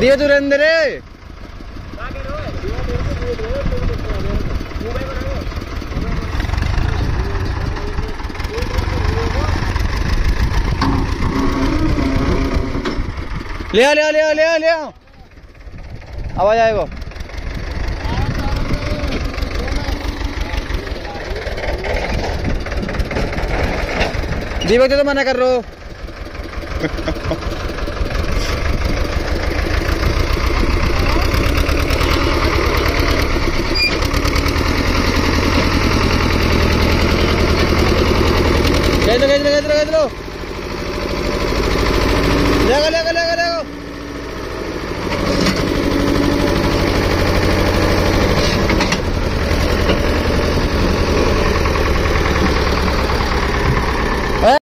दियो सुरेंद्र ले ले ले ले ले आवाज़ आए वो दीपक तो मना कर रहे हो ¡Dentro, dentro, dentro, dentro!